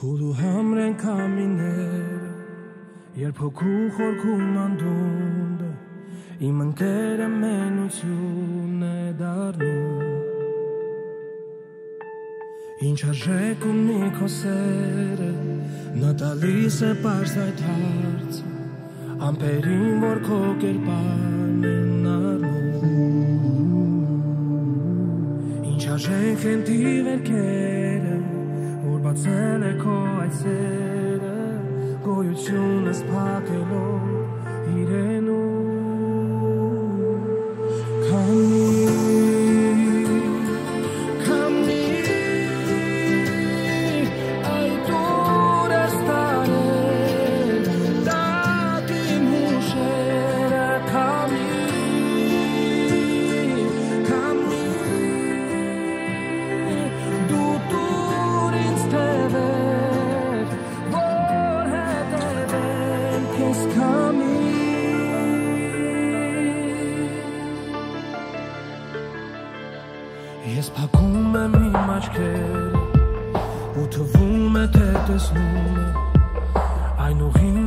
Խուլու համրեն կամիները Երբ հոգու խորքում անդունդը Իմ ընկերը մենություն է դարնում Ինչ արժեք ունի քո սերը Նա տալիս է պարզ այդ հարցը Ամպերին, որ քո կերպարն են արնում Ինչ արժեք են տիվերքերը Որ բացել է քո այդ սերը Գոյությունս պակելով Ես փակում եմ իմ աչքերը ու թվում է թե տեսնում Այն ուղին